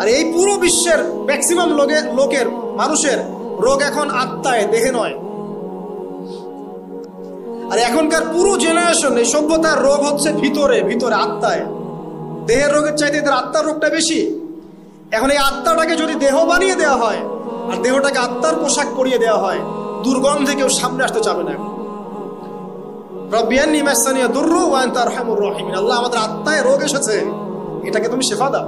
আর এই পুরো বিশ্বের ম্যাক্সিমাম লোকের লোকের, মানুষের রোগ এখন আত্মায়, দেহে নয়। আর এখনকার পুরো জেনারেশন এই সভ্যতার রোগ হচ্ছে ভিতরে ভিতরে, আত্মায়। দেহের রোগের চাইতে এদের আত্মার রোগটা বেশি। এখন এই আত্মাটাকে যদি দেহ বানিয়ে দেওয়া হয়, আর দেহটাকে আত্মার পোশাক পরিয়ে দেওয়া হয়, দুর্গন্ধে কেউ সামনে আসতে চাবে না রব্বিয়ান্নি নিমাসানিয়া দুর্রু ওয়ান তার আরহামুর আল্লাহ আমাদের আত্মায় রোগ এসেছে। এটাকে তুমি শেফা দাও।